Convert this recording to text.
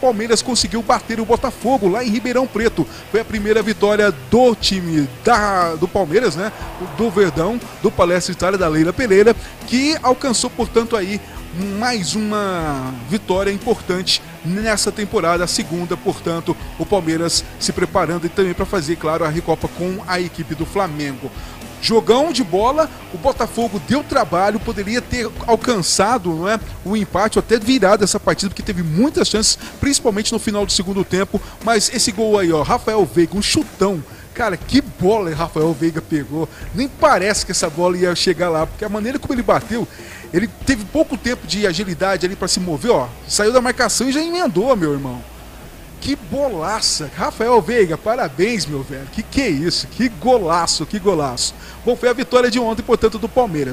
Palmeiras conseguiu bater o Botafogo lá em Ribeirão Preto. Foi a primeira vitória do time da, do Palmeiras, né? Do Verdão, do Palestra Itália, da Leila Pereira, que alcançou, portanto, aí mais uma vitória importante nessa temporada, a segunda, portanto, o Palmeiras se preparando e também para fazer, claro, a Recopa com a equipe do Flamengo. Jogão de bola, o Botafogo deu trabalho, poderia ter alcançado não é, o empate ou até virado essa partida, porque teve muitas chances, principalmente no final do segundo tempo. Mas esse gol aí, ó, Rafael Veiga, um chutão. Cara, que bola Rafael Veiga pegou. Nem parece que essa bola ia chegar lá, porque a maneira como ele bateu, ele teve pouco tempo de agilidade ali para se mover, ó. Saiu da marcação e já emendou, meu irmão. Que bolaça! Rafael Veiga, parabéns, meu velho. Que que é isso? Que golaço, que golaço. Bom, foi a vitória de ontem, portanto, do Palmeiras.